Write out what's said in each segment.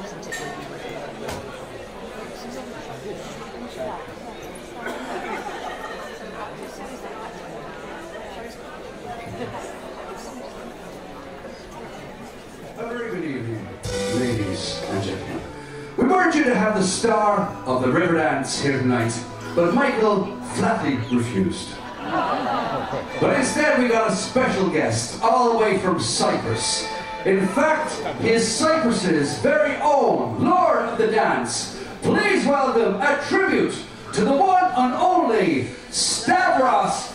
Ladies and gentlemen. We weren't to have the star of the Riverdance here tonight, but Michael flatly refused. But instead we got a special guest, all the way from Cyprus. In fact, his Cyprus's very own Lord of the Dance. Please welcome a tribute to the one and only Stavros!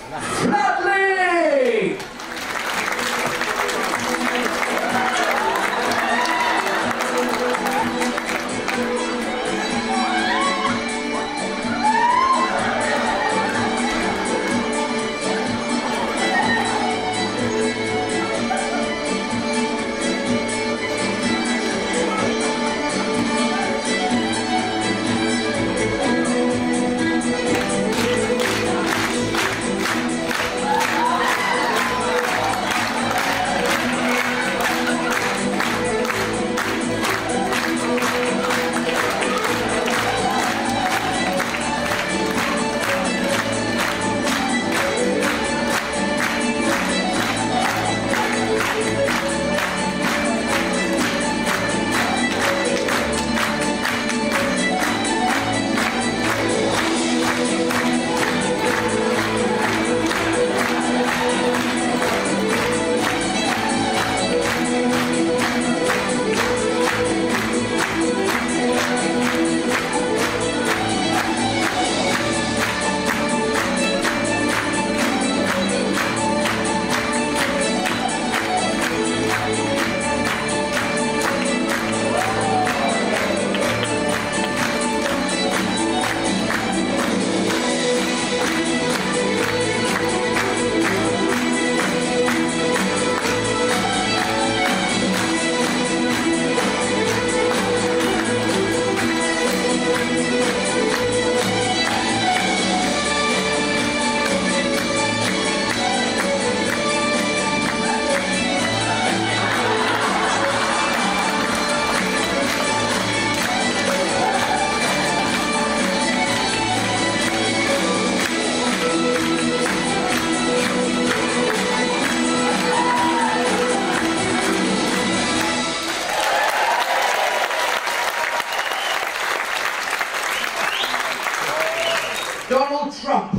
Donald Trump.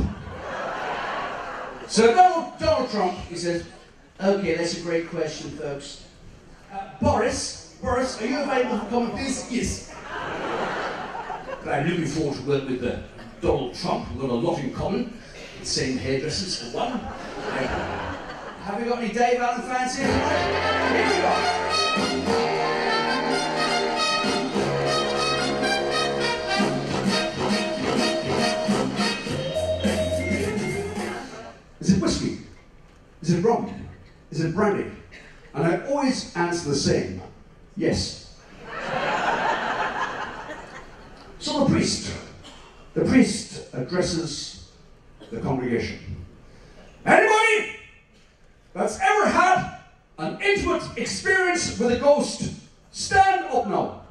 So Donald, Donald Trump, he says, okay, that's a great question, folks. Uh, Boris, Boris, are you available to comment, please? Yes. But I'm looking forward to work with uh, Donald Trump. We've got a lot in common. Same hairdressers, for one. Have we got any Dave Allen fans here tonight? Here we go. Is it rum? Is it brandy? And I always answer the same yes. so the priest, the priest addresses the congregation. Anybody that's ever had an intimate experience with a ghost, stand up now.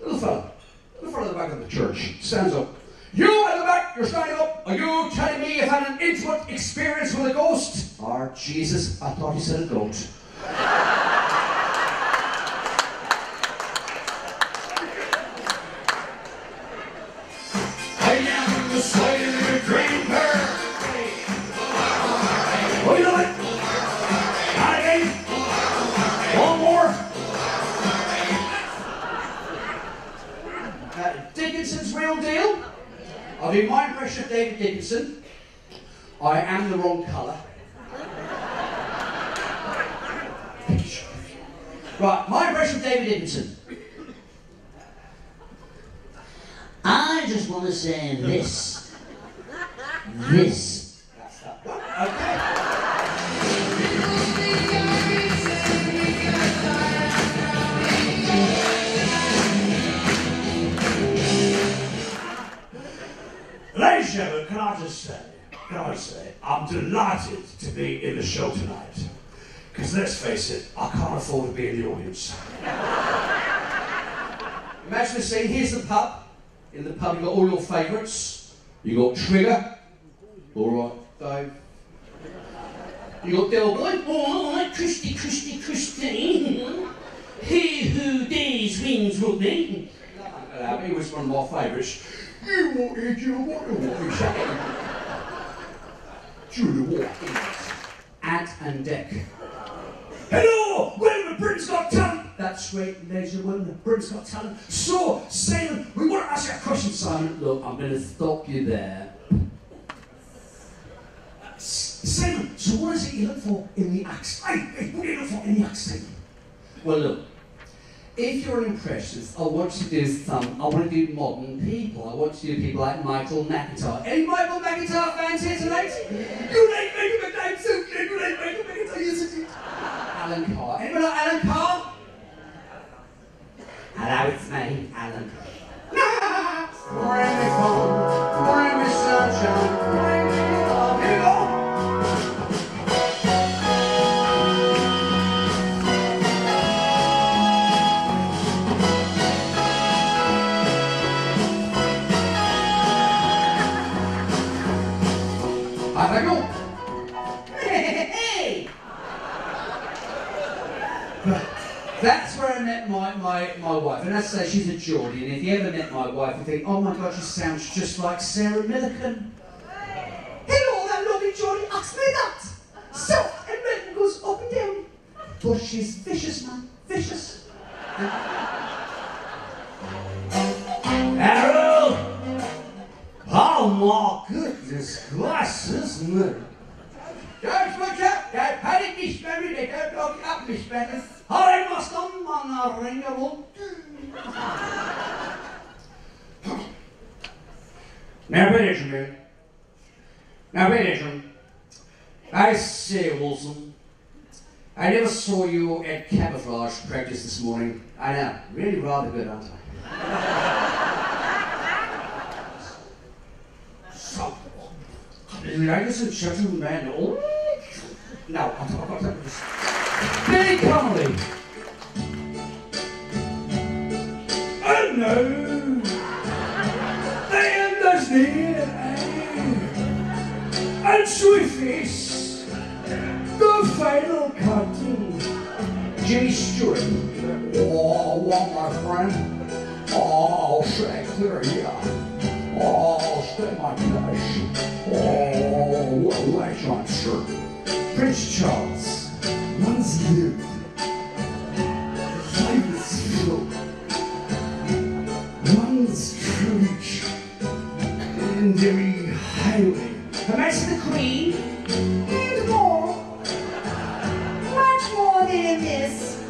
Little fella, little fella at the back of the church stands up. You at the back, you're standing up. Are you telling me you've had an intimate experience with a ghost? Jesus, I thought he said a goat. Dickinson's real deal? I'll do my impression of David Dickinson. I am the wrong colour. Right, my impression of David Dickinson. I just want to say this. This. Ladies and gentlemen, can I just say, can I say, I'm delighted to be in the show tonight. Because let's face it, I can't afford to be in the audience. Imagine the scene. Here's the pub. In the pub, you've got all your favourites. You've got Trigger. All right, Dave. You got Del Boy. All right, Christy, Christy, Christy. He who dares wins rugby. Uh, he was one of my favourites. You wanted, what you saying? Julia Watkins. Ant and Dec. Hello, welcome to Britain's Got Talent. That's right, ladies and gentlemen. Britain's Got Talent. So, Simon, we want to ask you a question, Simon. Look, I'm going to stop you there. Simon, so what is it you look for in the acts? Hey, hey, what do you look for in the acts, Simon? Well, look, if you're an impressionist, I want you to do some, I want to do modern people. I want you to do people like Michael McIntyre. Any Michael McIntyre fans here tonight? You like Michael McIntyre, so. You like Michael McIntyre. Alan Carr. Anyone like Alan Carr? Hello, it's me, Alan. Bring That's where I met my, my, my wife. And as I say, she's a Geordie. And if you ever met my wife, you think, oh my God, she sounds just like Sarah Millican. Hello, that lovely Geordie. Ask me that. Soft and and goes up and down. But she's vicious, man. Vicious. Harold! Oh my goodness gracious me. Don't switch up. Don't panic, Mr Mainwaring. They don't lock it up, Mr Mainwaring. Unman a. Now, a minute. Now, wait a minute. I say, Wilson, I never saw you at camouflage practice this morning. I know, really rather good, aren't I? so, ladies and gentlemen, oh, no, I'm talking about this. Billy Connolly. No! I am the near and Swiftfish, the final curtain. Jimmy Stewart. Oh, well, my friend. Oh, stay clear, yeah. Oh, stay my cash. Oh, well, that's on, sir. Prince Charles. Once lived. This.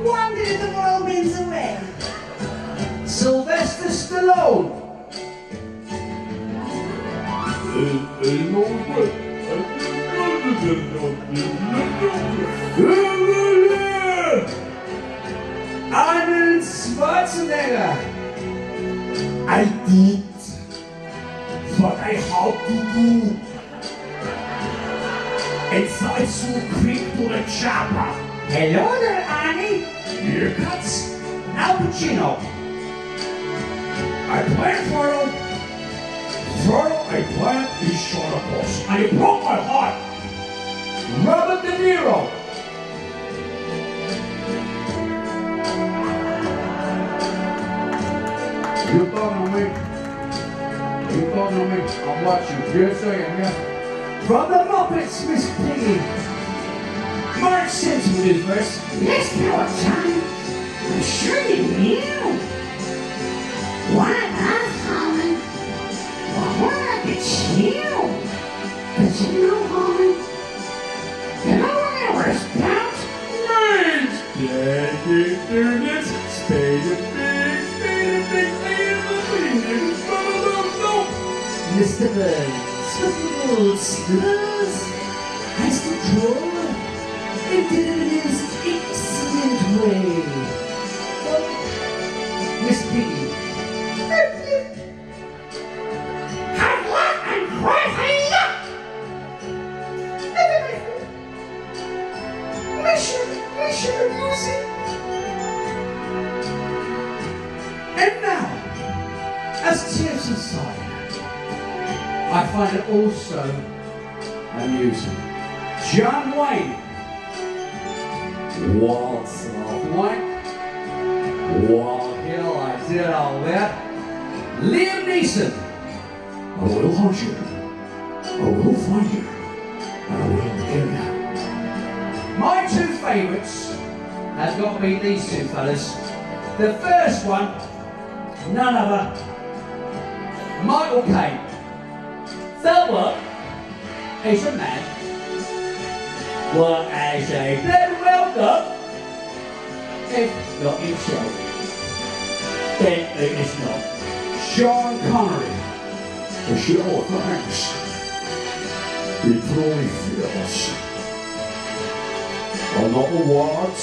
Wandered the whirlwinds away. Sylvester Stallone. Arnold Schwarzenegger. I did what I had to do. And so quick to the chopper. Hello there, Arnie. Here cuts Al Pacino. I played for him. Fredo, I played he shot a boss. And he broke my heart. Robert De Niro. You thought on me. You thought on me. I'm watching. Yes, I am, yeah. From the Muppets, Miss Piggy. Mark Simpson did first. Yes, now time. I'm sure you knew. Monsters has control in Delivery's excellent way. Miss Piggy. And! Mission, mission music. And now, as TFC song find it also amusing. John Wayne. Waltz of White. Wall Hill, I did all that. Liam Neeson. I will hunt you. I will find you. And I will kill you. My two favourites has got to be these two fellas. The first one, none other, Michael Caine. Third is a man. Well, as a dead welcome, if not himself, then it is not. Sean Connery. The show thanks. It truly feels. Are not the words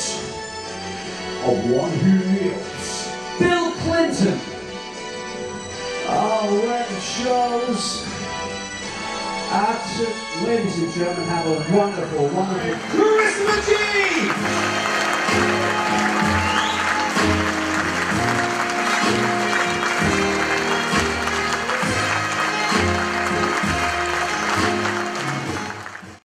of one who lives. Bill Clinton. Ah, Our record shows. And ladies and gentlemen, have a wonderful, wonderful Christmas Eve!